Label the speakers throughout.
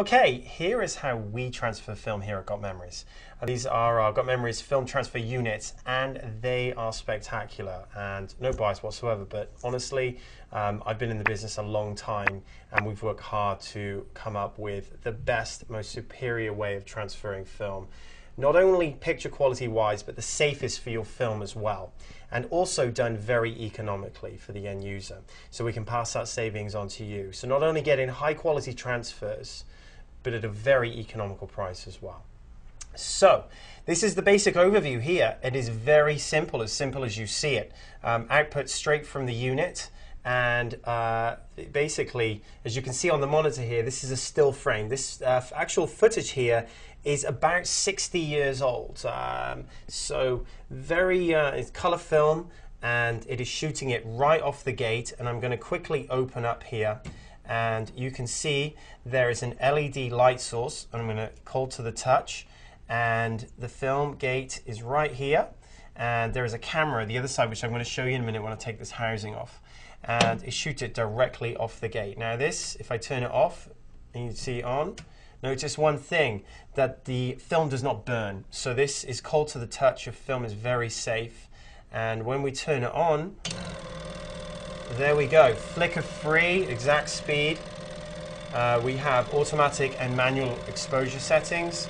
Speaker 1: Okay, here is how we transfer film here at Got Memories. Uh, these are our Got Memories film transfer units, and they are spectacular and no bias whatsoever. But honestly, um, I've been in the business a long time, and we've worked hard to come up with the best, most superior way of transferring film not only picture quality wise, but the safest for your film as well. And also done very economically for the end user. So we can pass that savings on to you. So not only getting high quality transfers, but at a very economical price as well. So, this is the basic overview here. It is very simple, as simple as you see it. Um, output straight from the unit. And uh, basically, as you can see on the monitor here, this is a still frame. This uh, actual footage here is about 60 years old. Um, so very, uh, it's color film and it is shooting it right off the gate. And I'm going to quickly open up here and you can see there is an LED light source. I'm going to call to the touch and the film gate is right here and there is a camera the other side which I'm going to show you in a minute when I take this housing off and it shoots it directly off the gate. Now this, if I turn it off and you see on, Notice one thing, that the film does not burn. So this is cold to the touch, your film is very safe. And when we turn it on, there we go, flicker free, exact speed. Uh, we have automatic and manual exposure settings.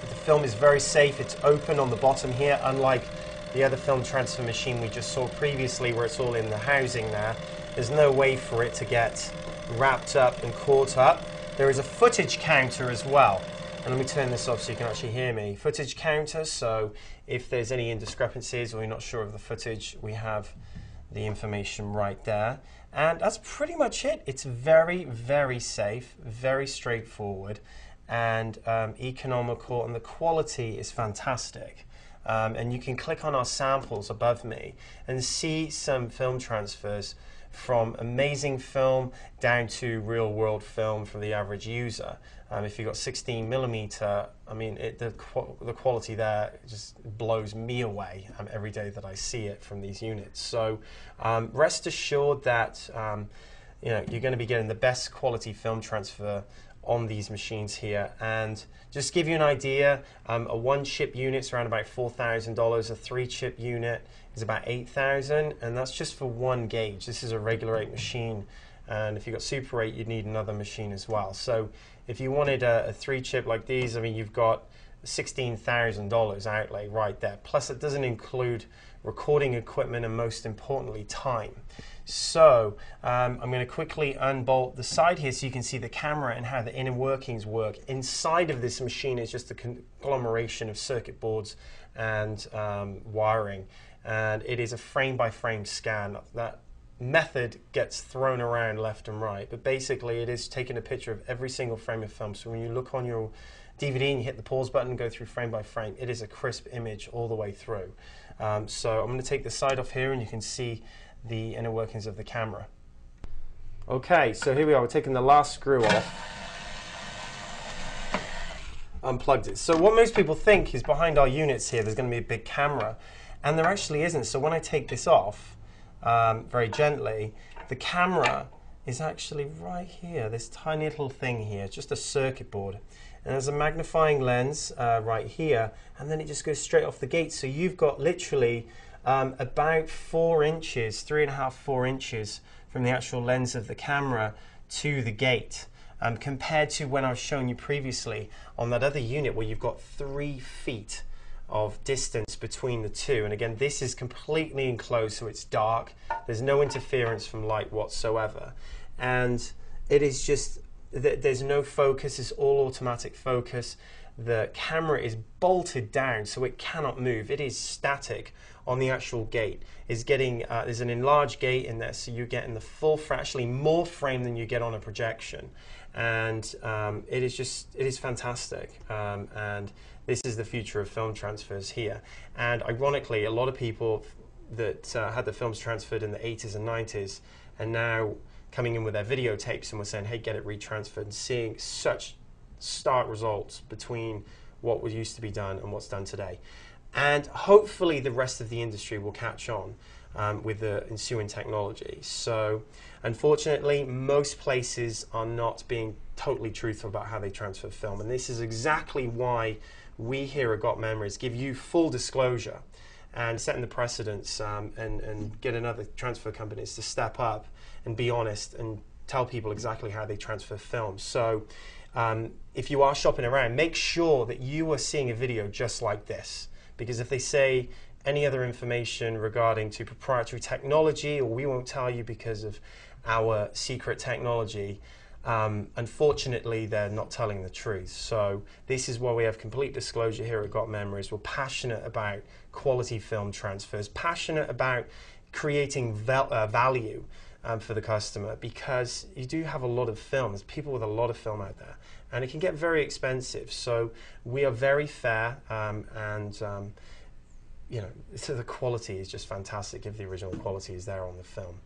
Speaker 1: The film is very safe, it's open on the bottom here, unlike the other film transfer machine we just saw previously where it's all in the housing there. There's no way for it to get wrapped up and caught up. There is a footage counter as well. And let me turn this off so you can actually hear me. Footage counter, so if there's any indiscrepancies or you're not sure of the footage, we have the information right there. And that's pretty much it. It's very, very safe, very straightforward, and um, economical, and the quality is fantastic. Um, and you can click on our samples above me and see some film transfers from amazing film down to real world film for the average user. Um, if you've got 16 millimeter, I mean, it, the, the quality there just blows me away um, every day that I see it from these units. So um, rest assured that um, you know, you're going to be getting the best quality film transfer on these machines here. And just give you an idea, um, a one chip unit is around about $4,000, a three chip unit is about 8,000, and that's just for one gauge. This is a regular 8 machine, and if you've got Super 8, you'd need another machine as well. So if you wanted a, a three chip like these, I mean, you've got $16,000 outlay right there. Plus, it doesn't include recording equipment and most importantly, time. So um, I'm going to quickly unbolt the side here so you can see the camera and how the inner workings work. Inside of this machine is just a conglomeration of circuit boards and um, wiring. And it is a frame by frame scan. That method gets thrown around left and right, but basically it is taking a picture of every single frame of film. So when you look on your DVD and you hit the pause button and go through frame by frame, it is a crisp image all the way through. Um, so I'm going to take the side off here and you can see the inner workings of the camera. Okay, so here we are, we're taking the last screw off. Unplugged it. So what most people think is behind our units here, there's going to be a big camera, and there actually isn't. So when I take this off, um, very gently, the camera is actually right here, this tiny little thing here, just a circuit board. And there's a magnifying lens uh, right here, and then it just goes straight off the gate. So you've got literally um, about four inches, three and a half, four inches from the actual lens of the camera to the gate. Um, compared to when I was showing you previously on that other unit where you've got three feet of distance between the two. And again, this is completely enclosed, so it's dark. There's no interference from light whatsoever. And it is just, there's no focus, it's all automatic focus. The camera is bolted down, so it cannot move. It is static on the actual gate. Is getting uh, there's an enlarged gate in there, so you're getting the full, actually more frame than you get on a projection, and um, it is just it is fantastic. Um, and this is the future of film transfers here. And ironically, a lot of people that uh, had the films transferred in the 80s and 90s and now coming in with their videotapes and we're saying, hey, get it retransferred, and seeing such stark results between what was used to be done and what's done today. And hopefully the rest of the industry will catch on. um, with the ensuing technology. So, unfortunately, most places are not being totally truthful about how they transfer film, and this is exactly why we here at Got Memories give you full disclosure and setting the precedence um, and, and getting other transfer companies to step up and be honest and tell people exactly how they transfer film. So um, if you are shopping around, make sure that you are seeing a video just like this. Because if they say any other information regarding to proprietary technology, or we won't tell you because of our secret technology, um, unfortunately, they're not telling the truth. So this is why we have complete disclosure here at Got Memories. We're passionate about quality film transfers, passionate about creating val- uh, value um, for the customer because you do have a lot of films, people with a lot of film out there, and it can get very expensive. So we are very fair um, and um, you know, so the quality is just fantastic if the original quality is there on the film.